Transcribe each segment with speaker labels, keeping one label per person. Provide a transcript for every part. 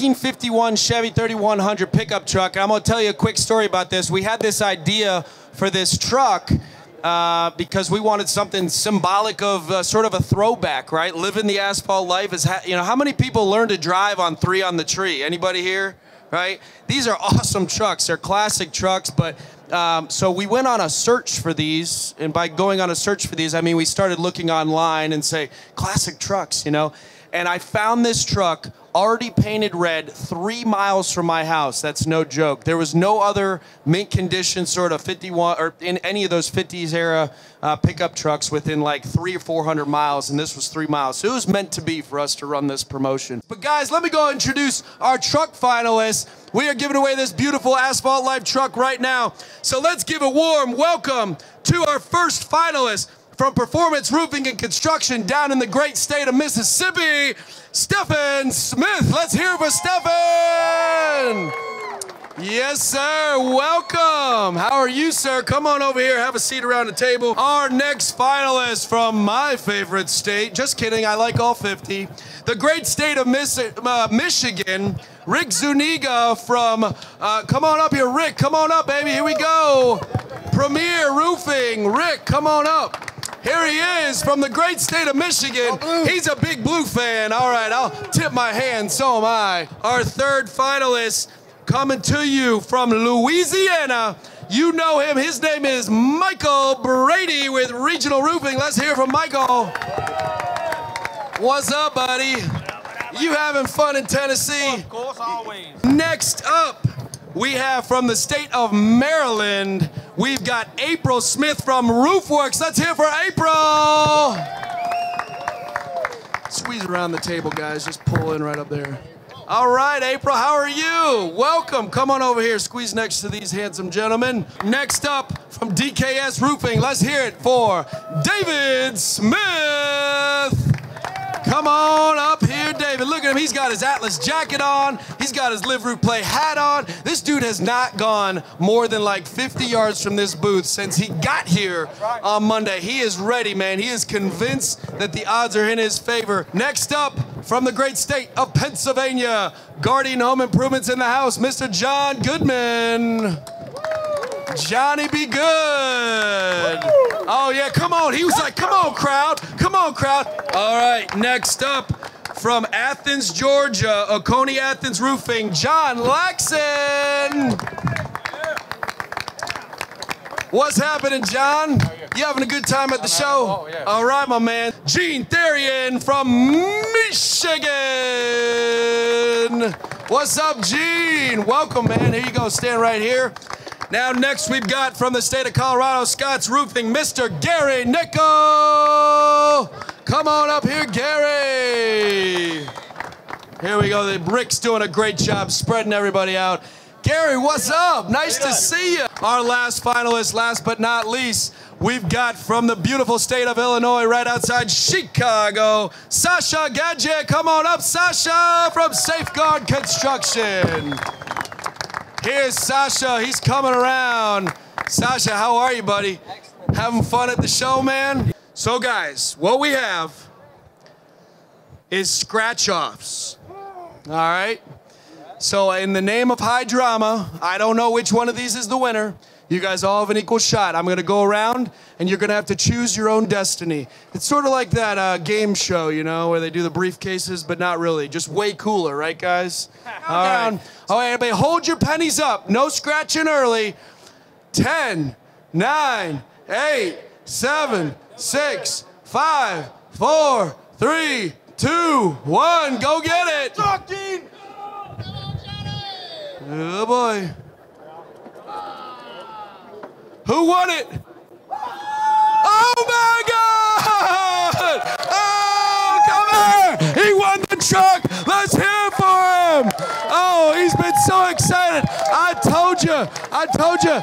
Speaker 1: 1951 Chevy 3100 pickup truck. I'm to tell you a quick story about this. We had this idea for this truck uh, because we wanted something symbolic of uh, sort of a throwback, right? Living the asphalt life is, you know, how many people learn to drive on three on the tree? Anybody here? Right? These are awesome trucks. They're classic trucks, but um, so we went on a search for these, and by going on a search for these, I mean we started looking online and say classic trucks, you know. And I found this truck already painted red three miles from my house. That's no joke. There was no other mint condition sort of 51 or in any of those 50s era uh, pickup trucks within like three or 400 miles, and this was three miles. So it was meant to be for us to run this promotion. But guys, let me go introduce our truck finalists. We are giving away this beautiful Asphalt Life truck right now. So let's give a warm welcome to our first finalist from Performance Roofing and Construction down in the great state of Mississippi, Stephen Smith. Let's hear for Stephen. Yes, sir. Welcome. How are you, sir? Come on over here. Have a seat around the table. Our next finalist from my favorite state. Just kidding. I like all 50. The great state of Miss, uh, Michigan. Rick Zuniga from, uh, come on up here. Rick, come on up, baby. Here we go. Premier Roofing. Rick, come on up. Here he is from the great state of Michigan. Oh, He's a big blue fan. All right, I'll tip my hand. So am I. Our third finalist coming to you from Louisiana. You know him. His name is Michael Brady with Regional Roofing. Let's hear from Michael. What's up, buddy? You having fun in Tennessee?
Speaker 2: Of course, always.
Speaker 1: Next up, we have from the state of Maryland, we've got April Smith from Roofworks. Let's hear for April. Squeeze around the table, guys. Just pull in right up there. All right, April, how are you? Welcome. Come on over here. Squeeze next to these handsome gentlemen. Next up from DKS Roofing, let's hear it for David Smith. Come on up here, David. Look at him. He's got his Atlas jacket on. He's got his live roof play hat on. This dude has not gone more than like 50 yards from this booth since he got here on Monday. He is ready, man. He is convinced that the odds are in his favor. Next up, from the great state of Pennsylvania, Guardian Home Improvements in the house, Mr. John Goodman. Johnny be good. Oh, yeah, come on. He was like, come on, crowd. Come on, crowd. All right, next up from Athens, Georgia, Oconee Athens Roofing, John Laxon. What's happening, John? You having a good time at the show?
Speaker 2: Oh, yeah.
Speaker 1: All right, my man. Gene Therian from Michigan. What's up, Gene? Welcome, man. Here you go. Stand right here. Now, next we've got from the state of Colorado, Scott's Roofing, Mr. Gary Nickel. Come on up here, Gary. Here we go. The brick's doing a great job spreading everybody out. Gary, what's up? Nice to see you. Our last finalist, last but not least, we've got from the beautiful state of Illinois, right outside Chicago, Sasha Gadget. Come on up, Sasha, from Safeguard Construction. Here's Sasha. He's coming around. Sasha, how are you, buddy? Having fun at the show, man? So, guys, what we have is scratch offs. All right? So, in the name of high drama, I don't know which one of these is the winner. You guys all have an equal shot. I'm going to go around and you're going to have to choose your own destiny. It's sort of like that uh, game show, you know, where they do the briefcases, but not really. Just way cooler, right, guys? All right. All right, everybody, hold your pennies up. No scratching early. 10, 9, 8, 7, 6, 5, 4, 3, 2, 1. Go get it. Oh, boy. Who won it? Oh my God! Oh, come here! He won the truck. Let's hear for him. Oh, he's been so excited. I told you. I told you.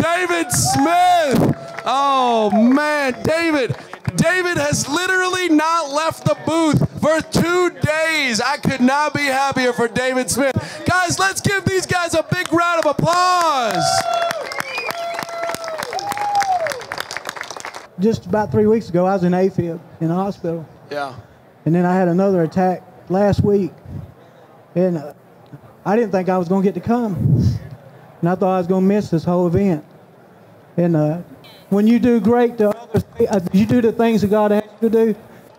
Speaker 1: David Smith. Oh man, David. David has literally not left the booth for two days. I could not be happier for David Smith. Guys, let's give these guys a big round of applause.
Speaker 3: Just about three weeks ago, I was in AFib in the hospital.
Speaker 1: Yeah.
Speaker 3: And then I had another attack last week. and uh, I didn't think I was going to get to come, and I thought I was going to miss this whole event. And uh, when you do great to others, you do the things that God asks you to do.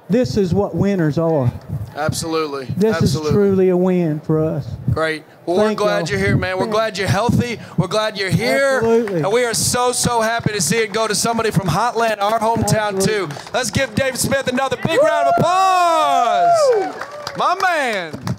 Speaker 3: This is what winners are.
Speaker 1: Absolutely.
Speaker 3: This
Speaker 1: Absolutely.
Speaker 3: is truly a win for us.
Speaker 1: Great. Well, we're glad
Speaker 3: y'all.
Speaker 1: you're here, man. We're glad you're healthy. We're glad you're here.
Speaker 3: Absolutely.
Speaker 1: And we are so, so happy to see it go to somebody from Hotlanta, our hometown,
Speaker 3: Absolutely.
Speaker 1: too. Let's give Dave Smith another big round of applause. My man.